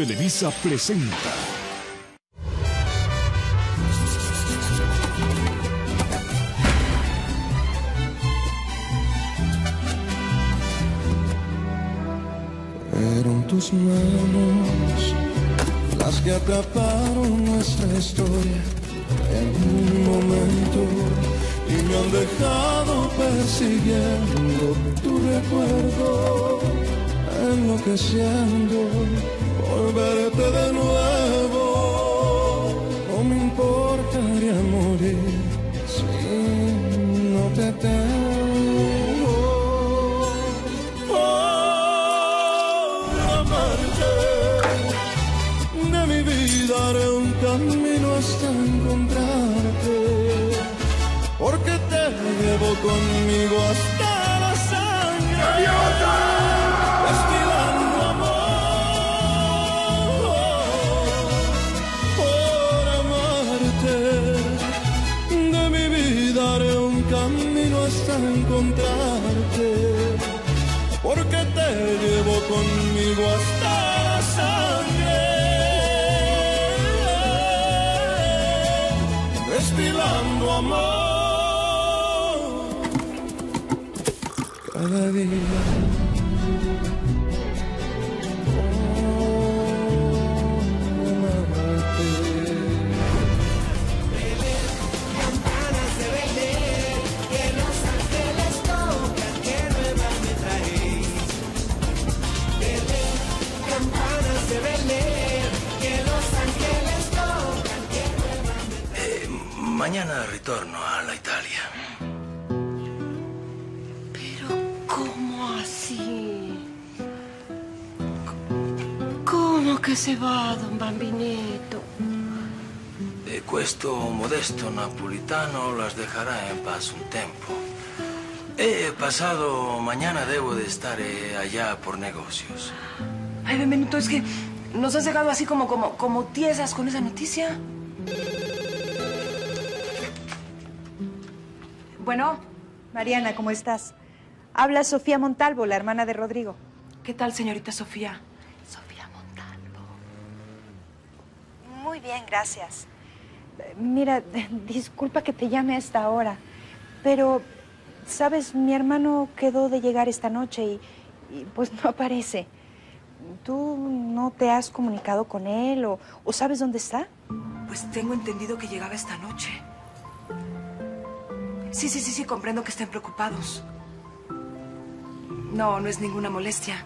Televisa presenta. Fueron tus manos las que atraparon nuestra historia en un momento y me han dejado persiguiendo tu recuerdo, enloqueciendo por de nuevo. No me importaría morir si no te tengo. Por amarte de mi vida haré un camino hasta encontrarte, porque te llevo conmigo hasta conmigo hasta sangre. Destilando amor cada día. Mañana retorno a la Italia. Pero, ¿cómo así? ¿Cómo que se va, don Bambineto? E questo modesto napolitano las dejará en paz un tempo. E pasado mañana debo de estar eh, allá por negocios. Ay, Benvenuto, es que nos has dejado así como, como, como tiesas con esa noticia. Bueno, Mariana, ¿cómo estás? Habla Sofía Montalvo, la hermana de Rodrigo. ¿Qué tal, señorita Sofía? Sofía Montalvo. Muy bien, gracias. Mira, disculpa que te llame a esta hora, pero, sabes, mi hermano quedó de llegar esta noche y, y, pues no aparece. ¿Tú no te has comunicado con él o, o sabes dónde está? Pues tengo entendido que llegaba esta noche. Sí, sí, sí, sí, comprendo que estén preocupados. No, no es ninguna molestia.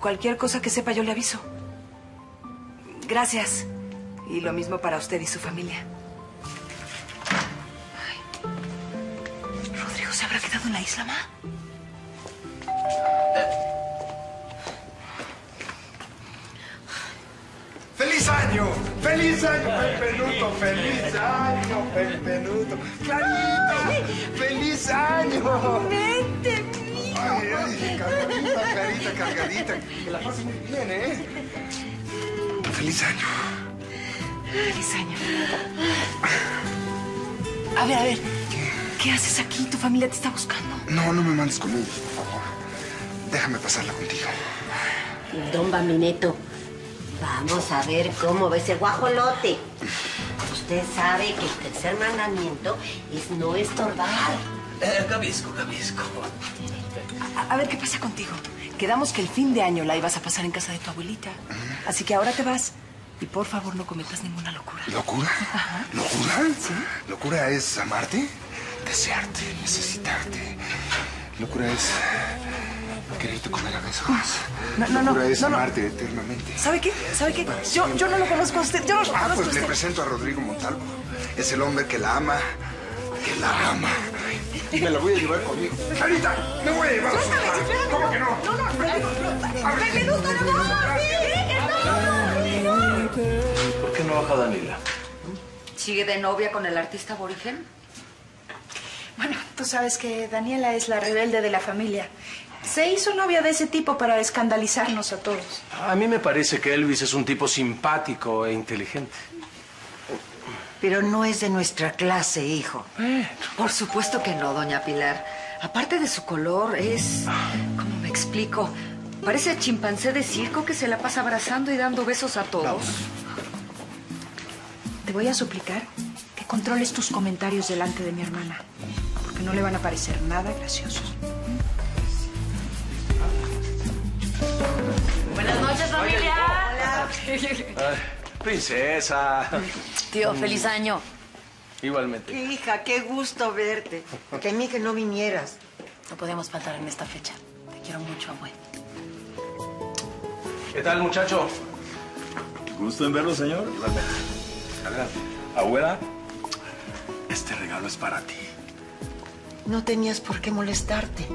Cualquier cosa que sepa yo le aviso. Gracias. Y lo mismo para usted y su familia. ¿Rodrigo se habrá quedado en la isla, ma? ¡Feliz año! ¡Feliz año, Pepenuto! ¡Feliz año, Pepenuto! ¡Clarita! ¡Feliz año! ¡Vente, Ay, ay, cargadita, Clarita, cargadita. Que la pases muy bien, ¿eh? ¡Feliz año! Feliz año. A ver, a ver. ¿Qué haces aquí? Tu familia te está buscando. No, no me mandes con ellos, por favor. Déjame pasarla contigo. Don Bamineto, vamos a ver cómo va ese guajolote. Usted sabe que el tercer mandamiento es no estorbar. Eh, cabisco, cabisco. A, a ver, ¿qué pasa contigo? Quedamos que el fin de año la ibas a pasar en casa de tu abuelita. Así que ahora te vas. Y por favor, no cometas ninguna locura. ¿Locura? ¿Locura? ¿Locura es amarte? Desearte, necesitarte. Locura es quererte comer a besos. No, no, no, es no, no. amarte eternamente. ¿Sabe qué? ¿Sabe qué? Yo, yo no lo conozco a usted. Yo no lo Ah, conozco a pues le usted. presento a Rodrigo Montalvo. Es el hombre que la ama, que la ama. Y me la voy a llevar conmigo. ¡Clarita! ¡Me voy a llevar a su padre! ¿Cómo que no? No, no, ¿Por qué no baja Danila? ¿Sigue de novia con el artista aborigen? Bueno, tú sabes que Daniela es la rebelde de la familia. Se hizo novia de ese tipo para escandalizarnos a todos. A mí me parece que Elvis es un tipo simpático e inteligente. Pero no es de nuestra clase, hijo. Por supuesto que no, doña Pilar. Aparte de su color, es... ¿Cómo me explico? Parece chimpancé de circo que se la pasa abrazando y dando besos a todos. Te voy a suplicar que controles tus comentarios delante de mi hermana, porque no le van a parecer nada graciosos. Buenas noches, familia. Ay, princesa. Tío, feliz año. Igualmente. Hija, qué gusto verte. Que a mí que no vinieras. No podemos faltar en esta fecha. Te quiero mucho, abue. ¿Qué tal, muchacho? ¿Gusto en verlo, señor? Igualmente. Adelante. Abuela, este regalo es para ti, No tenías por qué molestarte.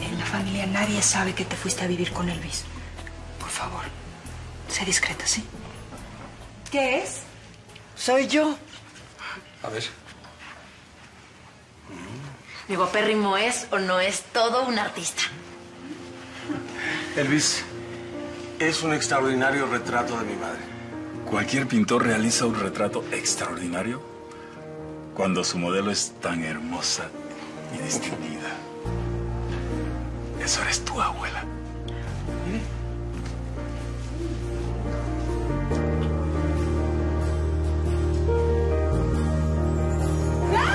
En la familia nadie sabe que te fuiste a vivir con Elvis. Por favor, sé discreta, ¿sí? ¿Qué es? Soy yo. A ver. Mi guapérrimo es o no es todo un artista. Elvis, es un extraordinario retrato de mi madre. Cualquier pintor realiza un retrato extraordinario cuando su modelo es tan hermosa y distinguida. Eso eres tú, abuela.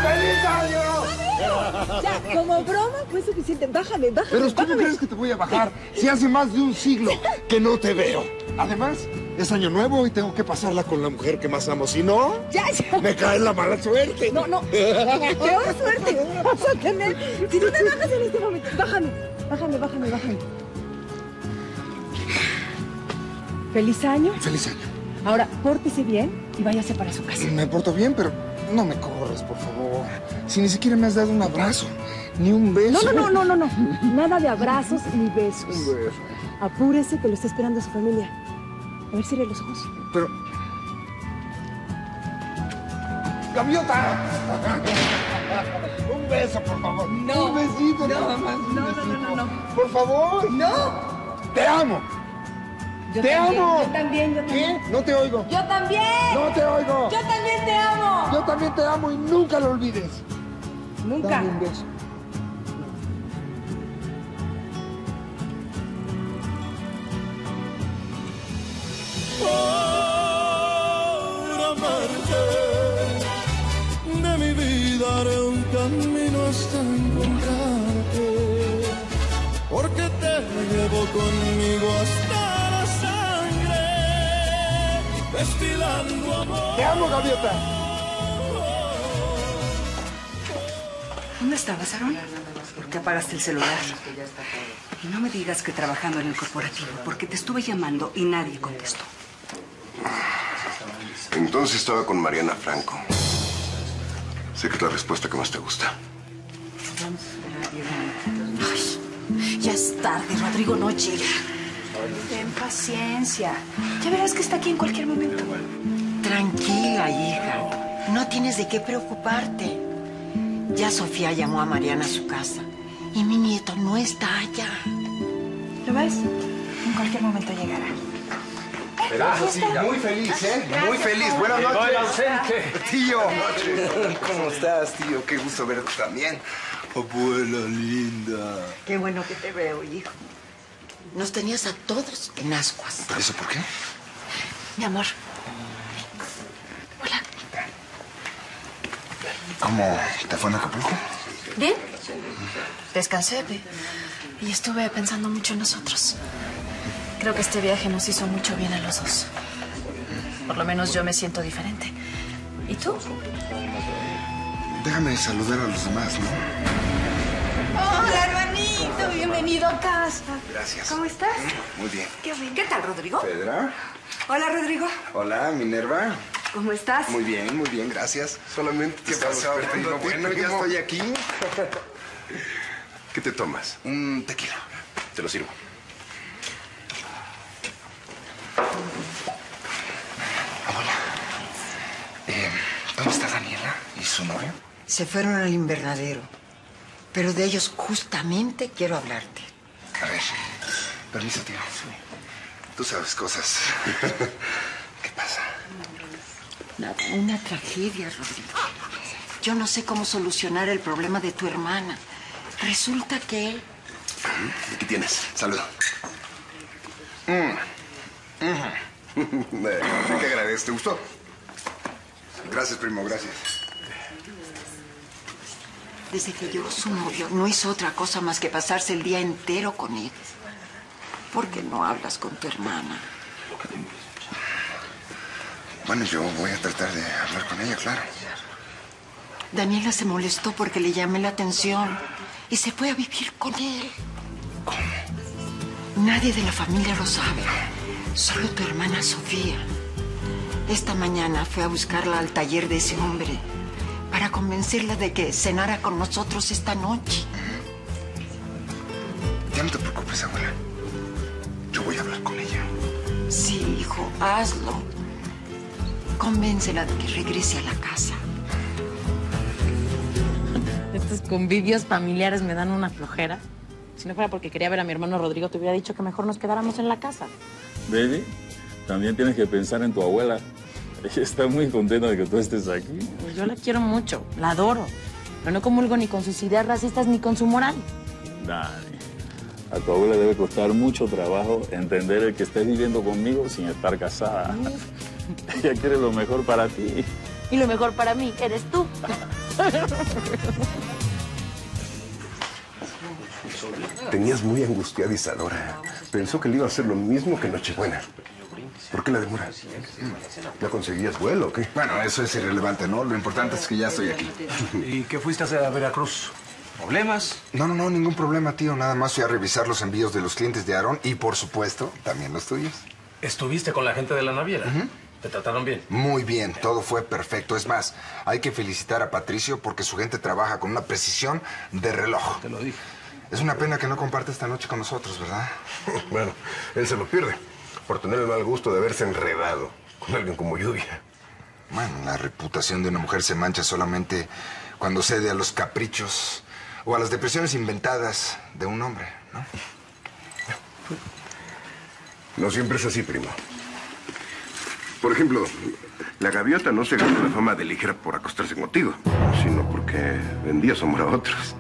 ¡Feliz año! Ya, como broma fue suficiente. Bájame, bájame. Pero ¿cómo bájame. crees que te voy a bajar si hace más de un siglo que no te veo? Además, es año nuevo y tengo que pasarla con la mujer que más amo. Si no, Ya, ya. me cae la mala suerte. No, no. Peor suerte vas a tener si no te bajas en este momento. Bájame, bájame, bájame, bájame. Feliz año. Feliz año. Ahora, pórtese bien y váyase para su casa. Me porto bien, pero no me corres, por favor. Si ni siquiera me has dado un abrazo, ni un beso. No, no, no, no, no, no. Nada de abrazos ni besos. Un beso. Apúrese que lo está esperando su familia. A ver, cierre los ojos. Pero... ¡Gaviota! Un beso, por favor. No. Un besito, No. nada más. No, no, no, no, no. Por favor. ¡No! Te amo. Yo ¡Te también, amo! Yo también, yo ¿Qué? también. No te oigo. ¡Yo también! No te oigo. ¡Yo también te amo! Yo también te amo y nunca lo olvides. Nunca. Dame un beso. Por amarte. De mi vida haré un camino hasta encontrarte. Porque te llevo conmigo hasta la sangre. Destilando amor. Te amo, Gaviota. ¿Dónde estabas, Aaron? ¿Por qué apagaste el celular? Y no me digas que trabajando en el corporativo, porque te estuve llamando y nadie contestó. Entonces estaba con Mariana Franco. Sé que es la respuesta que más te gusta. Ay, ya es tarde, Rodrigo no llega. Ten paciencia. Ya verás que está aquí en cualquier momento. Tranquila, hija. No tienes de qué preocuparte. Ya Sofía llamó a Mariana a su casa. Y mi nieto no está allá. ¿Lo ves? En cualquier momento llegará. Sí, muy feliz, ¿eh? Muy feliz. Buenas noches. ausente. Tío. ¿Cómo estás, tío? Qué gusto verte también. Abuela linda. Qué bueno que te veo, hijo. Nos tenías a todos en ascuas. ¿Pero eso por qué? Mi amor, ¿Cómo te fue en Acapulco? ¿bien? Descansé, ve. Y estuve pensando mucho en nosotros. Creo que este viaje nos hizo mucho bien a los dos. Por lo menos yo me siento diferente. ¿Y tú? Déjame saludar a los demás, ¿no? Hola, hermanito. Bienvenido a casa. Gracias. ¿Cómo estás? Muy bien. Qué, bien. ¿Qué tal, Rodrigo? ¿Pedra? Hola, Rodrigo. Hola, Minerva. ¿Cómo estás? Muy bien, muy bien, gracias. Solamente ¿Qué estaba pasó? ti, Bueno, ya estoy aquí. ¿Qué te tomas? Un tequila. Te lo sirvo. Abuela, eh, ¿dónde está Daniela y su novio? Se fueron al invernadero. Pero de ellos justamente quiero hablarte. A ver, permiso, tío. Tú sabes cosas. ¿Qué pasa? Nada, una tragedia, Rodrigo. Yo no sé cómo solucionar el problema de tu hermana. Resulta que... Aquí tienes. Salud. Mm. Mm. ¿Qué agradezco? ¿Te gustó? Gracias, primo, gracias. Desde que yo, su novio, no hizo otra cosa más que pasarse el día entero con él. ¿Por qué no hablas con tu hermana? Bueno, yo voy a tratar de hablar con ella, claro. Daniela se molestó porque le llamé la atención y se fue a vivir con él. Nadie de la familia lo sabe. Solo tu hermana Sofía. Esta mañana fue a buscarla al taller de ese hombre para convencerla de que cenara con nosotros esta noche. Ya no te preocupes, abuela. Yo voy a hablar con ella. Sí, hijo, hazlo. Convéncela de que regrese a la casa. Estos convivios familiares me dan una flojera. Si no fuera porque quería ver a mi hermano Rodrigo, te hubiera dicho que mejor nos quedáramos en la casa. Baby, también tienes que pensar en tu abuela. Ella está muy contenta de que tú estés aquí. Pues yo la quiero mucho, la adoro. Pero no comulgo ni con sus ideas racistas ni con su moral. Dani, a tu abuela debe costar mucho trabajo entender el que estés viviendo conmigo sin estar casada. Ella quiere lo mejor para ti. Y lo mejor para mí eres tú. Tenías muy angustiada Isadora. Pensó que le iba a hacer lo mismo que Nochebuena. ¿Por qué la demora? ¿Ya conseguías vuelo o qué? Bueno, eso es irrelevante, ¿no? Lo importante es que ya estoy aquí. ¿Y qué fuiste a hacer a Veracruz? ¿Problemas? No, no, no, ningún problema, tío. Nada más fui a revisar los envíos de los clientes de Aarón y, por supuesto, también los tuyos. ¿Estuviste con la gente de la naviera? ¿Te trataron bien? Muy bien, todo fue perfecto. Es más, hay que felicitar a Patricio porque su gente trabaja con una precisión de reloj. Te lo dije. Es una pena que no comparte esta noche con nosotros, ¿verdad? Bueno, él se lo pierde por tener el mal gusto de haberse enredado con alguien como Lluvia. Bueno, la reputación de una mujer se mancha solamente cuando cede a los caprichos o a las depresiones inventadas de un hombre, ¿no? No siempre es así, primo. Por ejemplo, la gaviota no se ganó la fama de ligera por acostarse contigo, sino porque vendía amor a otros.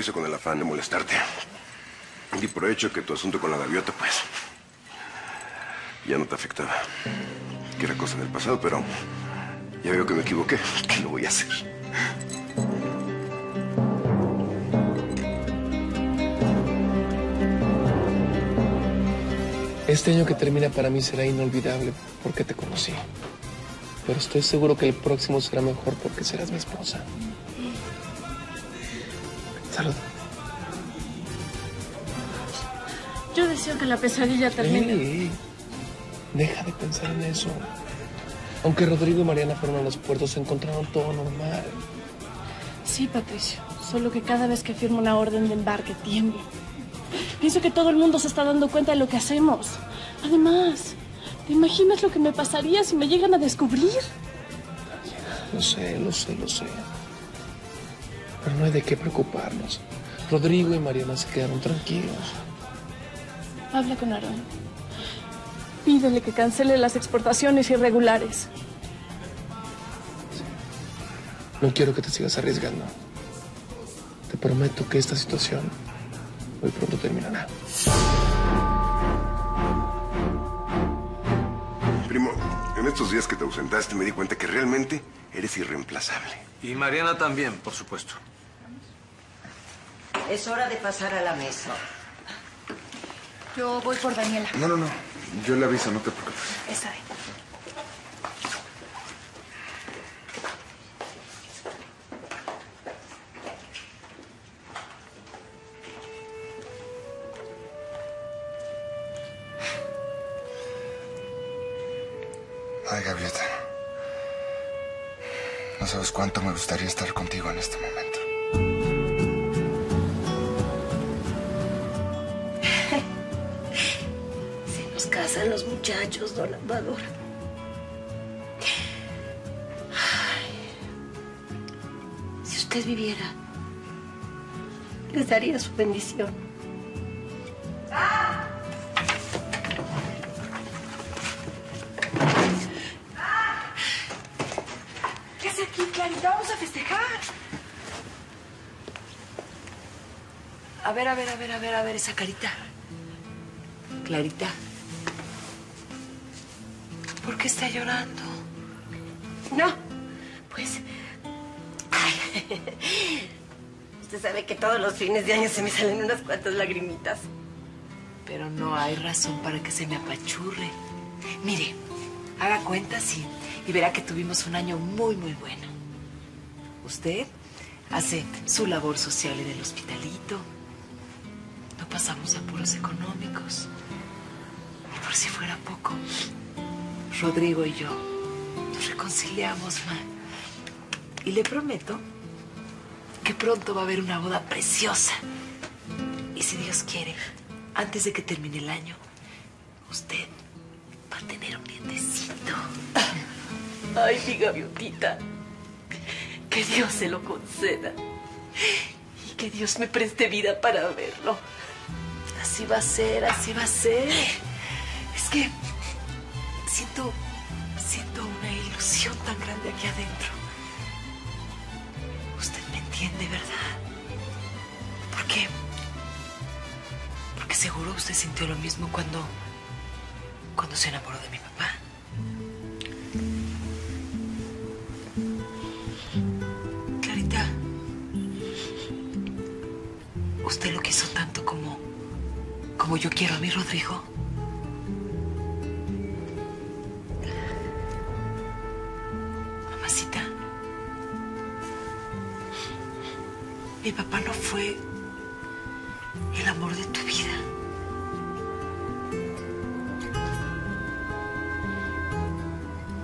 Hice con el afán de molestarte. Y por hecho que tu asunto con la gaviota, pues, ya no te afectaba. Que era cosa del pasado, pero ya veo que me equivoqué. ¿Qué lo voy a hacer? Este año que termina para mí será inolvidable porque te conocí. Pero estoy seguro que el próximo será mejor porque serás mi esposa. Salud. Yo deseo que la pesadilla termine. Ey, deja de pensar en eso. Aunque Rodrigo y Mariana fueron a los puertos, se encontraron todo normal. Sí, Patricio. Solo que cada vez que firmo una orden de embarque tiemblo. Pienso que todo el mundo se está dando cuenta de lo que hacemos. Además, ¿te imaginas lo que me pasaría si me llegan a descubrir? Lo sé, lo sé, lo sé. Pero no hay de qué preocuparnos. Rodrigo y Mariana se quedaron tranquilos. Habla con Aarón. Pídele que cancele las exportaciones irregulares. No quiero que te sigas arriesgando. Te prometo que esta situación muy pronto terminará. Primo, en estos días que te ausentaste me di cuenta que realmente eres irreemplazable. Y Mariana también, por supuesto. Es hora de pasar a la mesa. Yo voy por Daniela. No, no, no. Yo le aviso, no te preocupes. Está bien. Ay, Gaviota. No sabes cuánto me gustaría estar contigo en este momento. Casan los muchachos, don Amador. Si usted viviera, les daría su bendición. ¿Qué hace aquí, Clarita? Vamos a festejar. A ver, a ver, a ver, a ver, a ver esa carita. Clarita. ¿Por qué está llorando? No, pues. Ay. Usted sabe que todos los fines de año se me salen unas cuantas lagrimitas. Pero no hay razón para que se me apachurre. Mire, haga cuentas y, y verá que tuvimos un año muy, muy bueno. Usted hace su labor social en el hospitalito. No pasamos apuros económicos. Y por si fuera poco, Rodrigo y yo nos reconciliamos, ma. Y le prometo que pronto va a haber una boda preciosa. Y si Dios quiere, antes de que termine el año, usted va a tener un dientecito. Ay, mi gaviotita. Que Dios se lo conceda. Y que Dios me preste vida para verlo. Así va a ser, así va a ser. Es que siento, una ilusión tan grande aquí adentro. Usted me entiende, ¿verdad? ¿Por qué? Porque seguro usted sintió lo mismo cuando, cuando se enamoró de mi papá. Clarita, usted lo quiso tanto como, como yo quiero a mi Rodrigo. Mi papá no fue el amor de tu vida.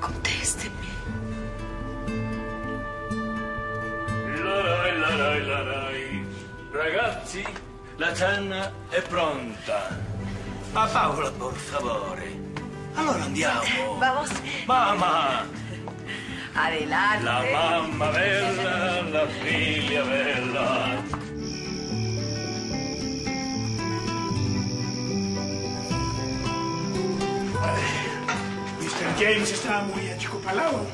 Contésteme. Larai, larai, larai. Ragazzi, la cena è pronta. A Paola, por favore. Allora andiamo. Vamos. Mamma, Adelante. la mamma bella, la figlia bella. Mr. James está muy achicopalado.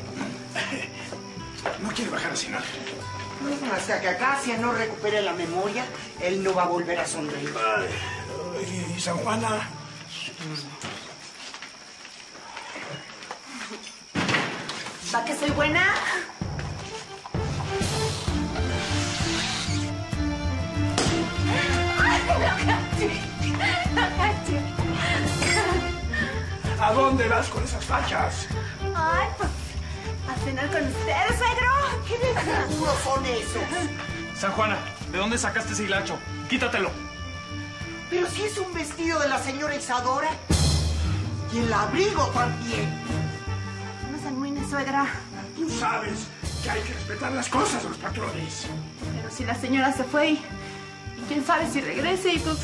No quiere bajar a cenar. Hasta que Acacia no recupere la memoria, él no va a volver a sonreír. ¿Y San Juana? ¿Va que soy buena? ¿A dónde vas con esas fachas? Ay, pues a cenar con ustedes, suegro. ¿Qué Seguro son esos. San Juana, ¿de dónde sacaste ese hilacho? Quítatelo. Pero si es un vestido de la señora Isadora. Y el abrigo también. Suegra. Tú sabes que hay que respetar las cosas los patrones. Pero si la señora se fue y, y quién sabe si regrese y pues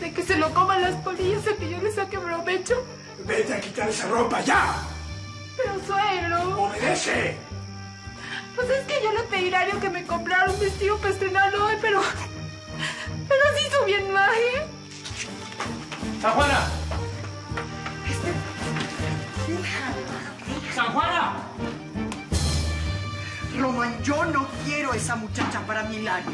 de que se lo coman las polillas de que yo le saque provecho. Vete a quitar esa ropa ya. Pero suegro. Obedece. Pues es que yo le pedí a Ario que me comprara un vestido para estrenarlo hoy, pero. Pero se hizo bien maje. ¡San Juana! ¡San yo no quiero a esa muchacha para Milano.